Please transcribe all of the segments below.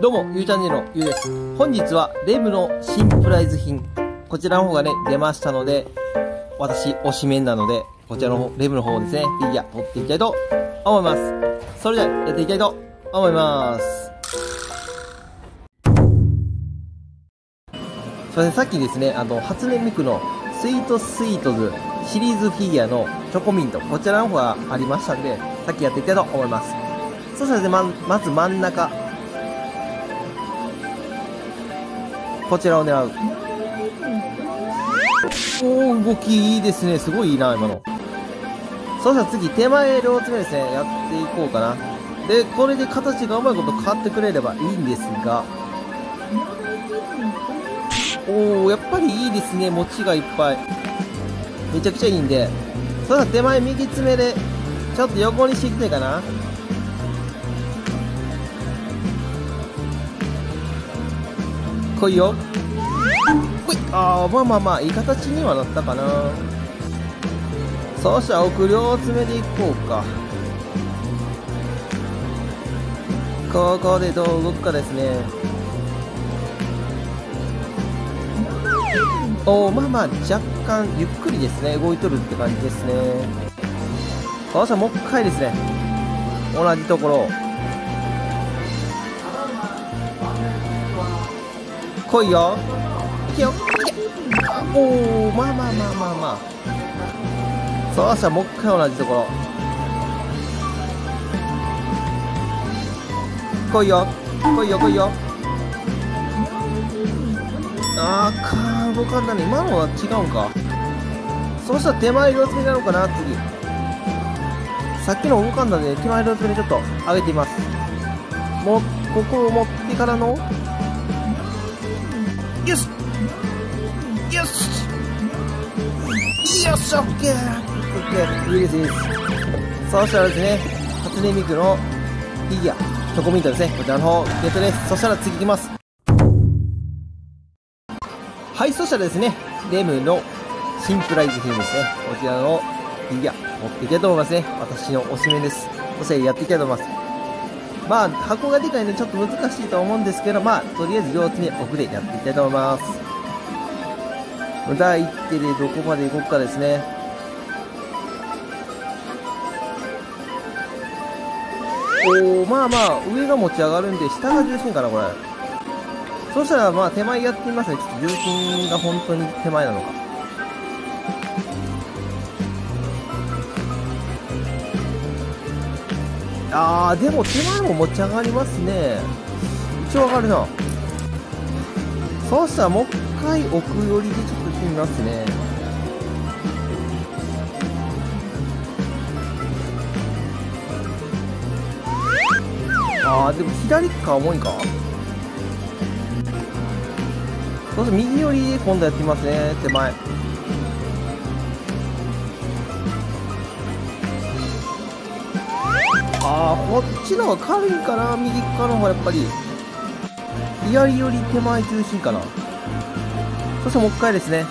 どうも、ゆうチャンネルのゆうです。本日はレムの新プライズ品。こちらの方がね、出ましたので、私、推しメンなので、こちらの方、レムの方をですね、フィギュア取っていきたいと思います。それでは、やっていきたいと思います。すいません、さっきですね、あの、初音ミクのスイートスイートズシリーズフィギュアのチョコミント、こちらの方がありましたんで、さっきやっていきたいと思います。そしたらですね、ま、まず真ん中、こちらを狙う。おー、動きいいですね。すごいいいな、今の。そしたら次、手前両つ目ですね。やっていこうかな。で、これで形がうまいこと変わってくれればいいんですが。おー、やっぱりいいですね。持ちがいっぱい。めちゃくちゃいいんで。そしたら手前右爪で、ちょっと横にしていきたいかな。来いよ。ほい。ああまあまあまあいい形にはなったかな。そうしたら奥両爪でいこうか。ここでどう動くかですね。おおまあまあ若干ゆっくりですね。動いとるって感じですね。そうしたらもう一回ですね。同じところ来いよ。いけよ。いけおおまあまあまあまあまあ。そうしたらもう一回同じところ。来いよ。来いよ来いよ。あーかー動かんだね。今のは違うんか。そうしたら手前両爪なのかな次。さっきの動かんだんで手前両爪ちょっと上げてみます。もうここを持ってからのよし。よし。よっしゃオッケー。オッケー。いいですいいですそしたらですね初音ミクのフィギュアチョコミントですね。こちらの方ゲットです。そしたら次いきます。はいそしたらですねレムの新プライズ品ですね。こちらのフィギュア持っていきたいと思いますね。私のおすすめです。そしてやっていきたいと思います。まあ、箱がでかいのでちょっと難しいと思うんですけど、まあ、とりあえず両手に奥でやっていきたいと思います。第一手でどこまで行こうかですね。おー、まあまあ、上が持ち上がるんで、下が重心かな、これ。そしたら、まあ、手前やってみますね。ちょっと重心が本当に手前なのか。あー、でも手前も持ち上がりますね。一応上がるな。そうしたらもう一回奥寄りでちょっと行ってみますね。あー、でも左か重いか？そうすると右寄りで今度やってみますね、手前。ああ、こっちの方が軽いかな、右側の方がやっぱり。左より手前重心かな。そしてもう一回ですね。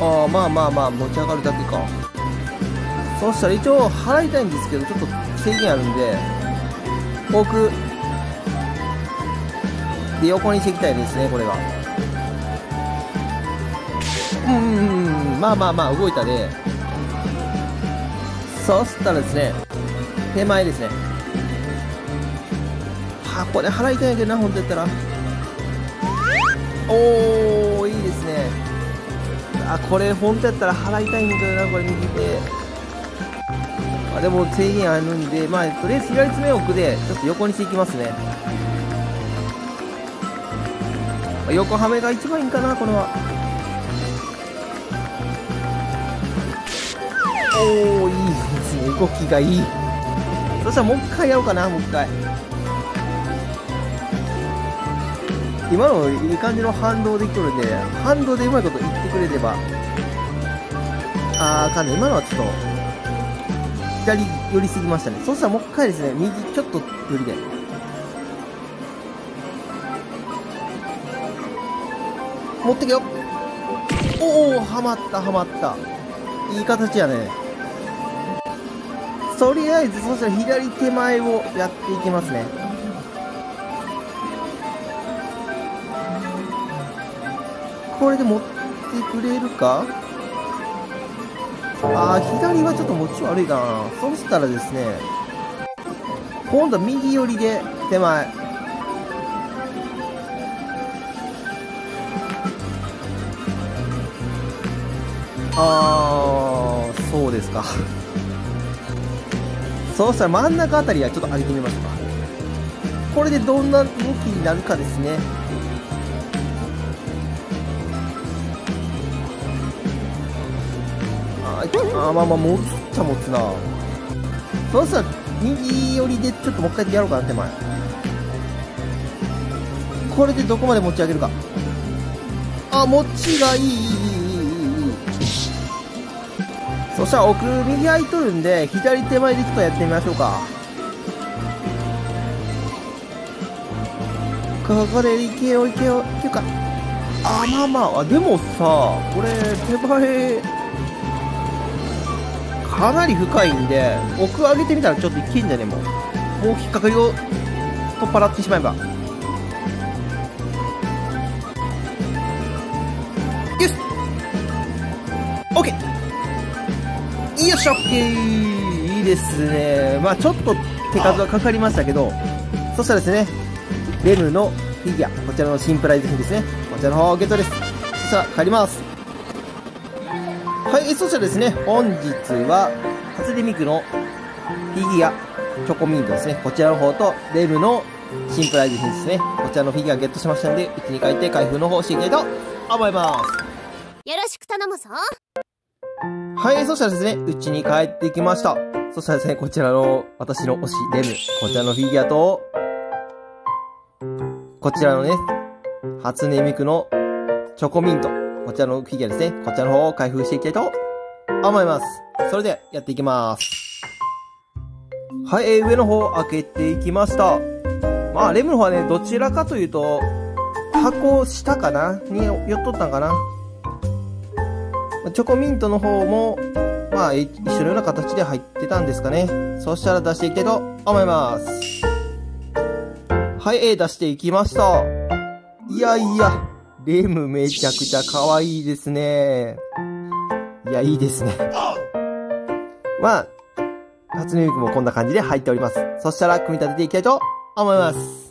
ああ、まあまあまあ、持ち上がるだけか。そしたら一応払いたいんですけど、ちょっと制限あるんで、奥、で横にしていきたいですね、これは。うん、まあまあまあ、動いたで。そしたらですね、手前ですね。はあ、これ払いたいんやけどな、本当やったら。おー、いいですね。あ、これ本当やったら払いたいんだけどな、これ右手。あ、でも制限あるんで、まあ、とりあえず左爪奥で、ちょっと横にしていきますね。横はめが一番いいんかな、これは。おおいいですね動きがいい。そしたらもう一回やろうかなもう一回。今のいい感じの反動できとるんで反動でうまいこと言ってくれれば。あーあかんね。今のはちょっと左寄りすぎましたね。そしたらもう一回ですね右ちょっと寄りで。持ってけよ。おおはまったはまった。いい形やね。とりあえず、そしたら左手前をやっていきますね。これで持ってくれるか？ああ、左はちょっと持ち悪いかな。そしたらですね、今度は右寄りで手前。あー、そうですか。そうしたら真ん中あたりはちょっと上げてみましょうか。これでどんな動きになるかですね。ああ、まあまあ、持つっちゃ持つな。そうしたら、右寄りでちょっともう一回やろうかな、手前。これでどこまで持ち上げるか。あ、持ちが、いい。そしたら奥右空いとるんで、左手前でちょっとやってみましょうか。ここで行けよ行けよ、っていうか、あ、まあまあ、あでもさ、これ、手前、かなり深いんで、奥上げてみたらちょっといけんじゃねもう。もう引っかかりを取っ払ってしまえば。ーよっしゃオッケーいいですね。まあちょっと手数はかかりましたけど、そしたらですね、レムのフィギュア、こちらのシンプライズ品ですね。こちらの方をゲットです。そしたら帰ります。はい、そしたらですね、本日は、初音ミクのフィギュア、チョコミントですね。こちらの方と、レムのシンプライズ品ですね。こちらのフィギュアゲットしましたんで、うちに帰って開封の方していきたいと思います。よろしく頼むぞはい、そしたらですね、うちに帰ってきました。そしたらですね、こちらの私の推し、レム、こちらのフィギュアと、こちらのね、初音ミクのチョコミント、こちらのフィギュアですね、こちらの方を開封していきたいと思います。それでは、やっていきます。はい、えー上の方開けていきました。まあ、レムの方はね、どちらかというと、箱下かなに寄っとったんかなチョコミントの方も、まあ、一緒のような形で入ってたんですかね。そしたら出していきたいと思います。はい、えー出していきました。いやいや、レムめちゃくちゃ可愛いですね。いや、いいですね。まあ、初音ミクもこんな感じで入っております。そしたら、組み立てていきたいと思います。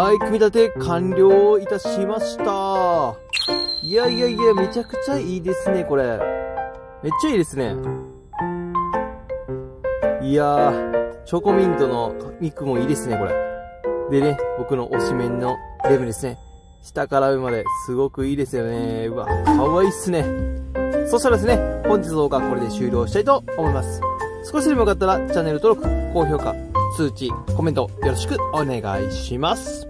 はい、組み立て完了いたしました。いやいやいや、めちゃくちゃいいですね、これ。めっちゃいいですね。いやー、チョコミントのミクもいいですね、これ。でね、僕の推しメンのレムですね。下から上まですごくいいですよね。うわ、かわいいっすね。そしたらですね、本日の動画はこれで終了したいと思います。少しでもよかったらチャンネル登録、高評価、通知、コメントよろしくお願いします。